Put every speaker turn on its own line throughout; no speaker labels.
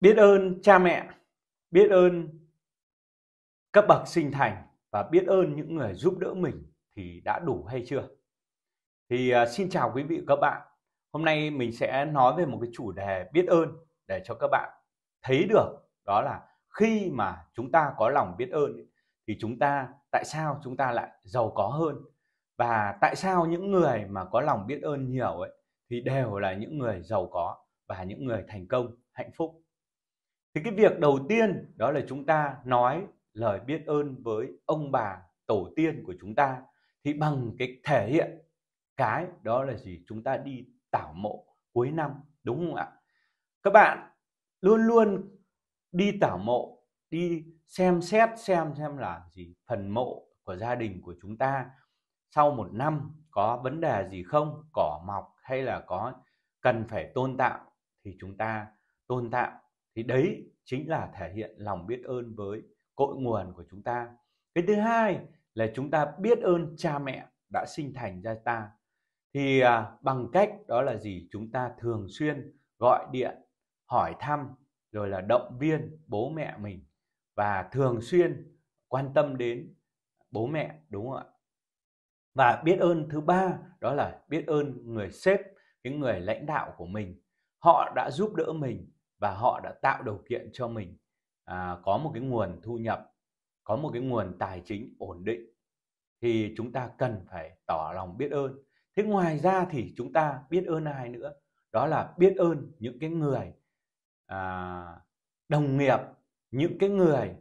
biết ơn cha mẹ biết ơn các bậc sinh thành và biết ơn những người giúp đỡ mình thì đã đủ hay chưa? Thì uh, xin chào quý vị và các bạn. Hôm nay mình sẽ nói về một cái chủ đề biết ơn để cho các bạn thấy được đó là khi mà chúng ta có lòng biết ơn thì chúng ta tại sao chúng ta lại giàu có hơn? Và tại sao những người mà có lòng biết ơn nhiều ấy thì đều là những người giàu có và những người thành công hạnh phúc? Thì cái việc đầu tiên đó là chúng ta nói lời biết ơn với ông bà tổ tiên của chúng ta thì bằng cái thể hiện cái đó là gì? Chúng ta đi tảo mộ cuối năm, đúng không ạ? Các bạn luôn luôn đi tảo mộ, đi xem xét, xem xem là gì? Phần mộ của gia đình của chúng ta sau một năm có vấn đề gì không? Cỏ mọc hay là có cần phải tôn tạo thì chúng ta tôn tạo thì đấy chính là thể hiện lòng biết ơn với cội nguồn của chúng ta. Cái thứ hai là chúng ta biết ơn cha mẹ đã sinh thành ra ta. Thì à, bằng cách đó là gì? Chúng ta thường xuyên gọi điện hỏi thăm rồi là động viên bố mẹ mình và thường xuyên quan tâm đến bố mẹ đúng không ạ? Và biết ơn thứ ba đó là biết ơn người sếp cái người lãnh đạo của mình. Họ đã giúp đỡ mình và họ đã tạo điều kiện cho mình à, có một cái nguồn thu nhập có một cái nguồn tài chính ổn định thì chúng ta cần phải tỏ lòng biết ơn. Thế ngoài ra thì chúng ta biết ơn ai nữa? Đó là biết ơn những cái người à, đồng nghiệp những cái người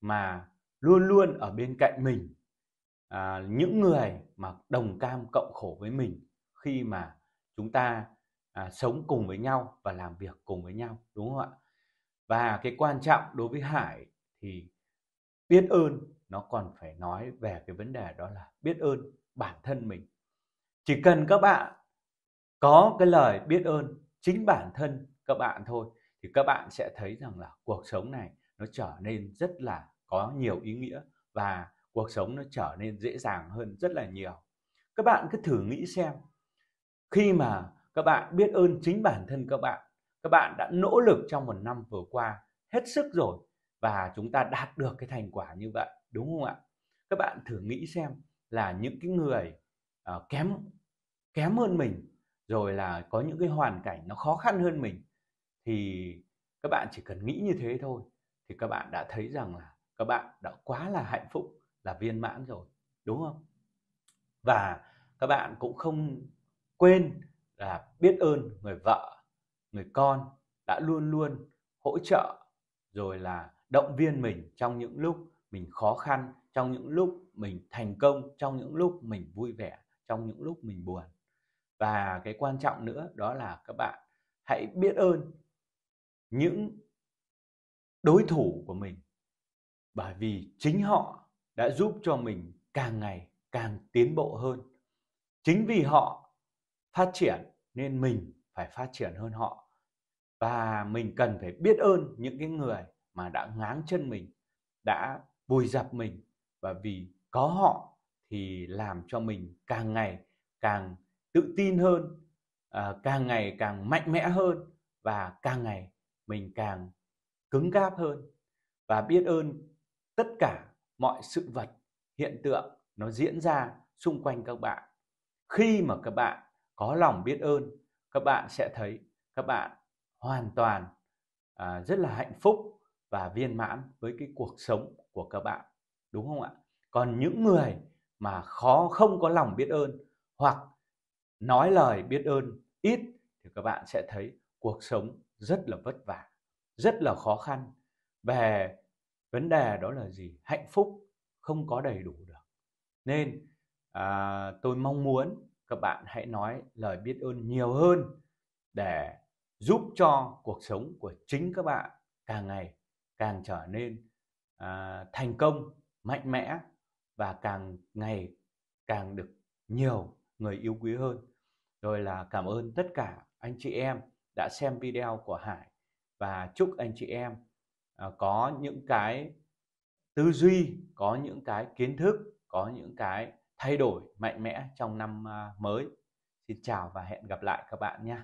mà luôn luôn ở bên cạnh mình à, những người mà đồng cam cộng khổ với mình khi mà chúng ta à, sống cùng với nhau và làm việc cùng với nhau đúng không ạ? Và cái quan trọng đối với hải thì biết ơn nó còn phải nói về cái vấn đề đó là biết ơn bản thân mình. Chỉ cần các bạn có cái lời biết ơn chính bản thân các bạn thôi thì các bạn sẽ thấy rằng là cuộc sống này nó trở nên rất là có nhiều ý nghĩa và cuộc sống nó trở nên dễ dàng hơn rất là nhiều. Các bạn cứ thử nghĩ xem khi mà các bạn biết ơn chính bản thân các bạn. Các bạn đã nỗ lực trong một năm vừa qua hết sức rồi và chúng ta đạt được cái thành quả như vậy đúng không ạ? Các bạn thử nghĩ xem là những cái người uh, kém kém hơn mình rồi là có những cái hoàn cảnh nó khó khăn hơn mình thì các bạn chỉ cần nghĩ như thế thôi thì các bạn đã thấy rằng là các bạn đã quá là hạnh phúc là viên mãn rồi đúng không? Và các bạn cũng không quên là biết ơn người vợ, người con đã luôn luôn hỗ trợ rồi là động viên mình trong những lúc mình khó khăn, trong những lúc mình thành công, trong những lúc mình vui vẻ, trong những lúc mình buồn. Và cái quan trọng nữa đó là các bạn hãy biết ơn những đối thủ của mình. Bởi vì chính họ đã giúp cho mình càng ngày càng tiến bộ hơn. Chính vì họ phát triển nên mình phải phát triển hơn họ. Và mình cần phải biết ơn những cái người mà đã ngáng chân mình đã vùi dập mình. Và vì có họ thì làm cho mình càng ngày càng tự tin hơn à, càng ngày càng mạnh mẽ hơn và càng ngày mình càng cứng cáp hơn. Và biết ơn tất cả mọi sự vật hiện tượng nó diễn ra xung quanh các bạn. Khi mà các bạn có lòng biết ơn các bạn sẽ thấy các bạn hoàn toàn à, rất là hạnh phúc và viên mãn với cái cuộc sống của các bạn đúng không ạ? Còn những người mà khó không có lòng biết ơn hoặc nói lời biết ơn ít thì các bạn sẽ thấy cuộc sống rất là vất vả rất là khó khăn. Về vấn đề đó là gì? Hạnh phúc không có đầy đủ được. Nên à, tôi mong muốn các bạn hãy nói lời biết ơn nhiều hơn để giúp cho cuộc sống của chính các bạn càng ngày càng trở nên à, thành công mạnh mẽ và càng ngày càng được nhiều người yêu quý hơn. Rồi là cảm ơn tất cả anh chị em đã xem video của Hải và chúc anh chị em à, có những cái tư duy có những cái kiến thức có những cái thay đổi mạnh mẽ trong năm à, mới. Xin chào và hẹn gặp lại các bạn nhé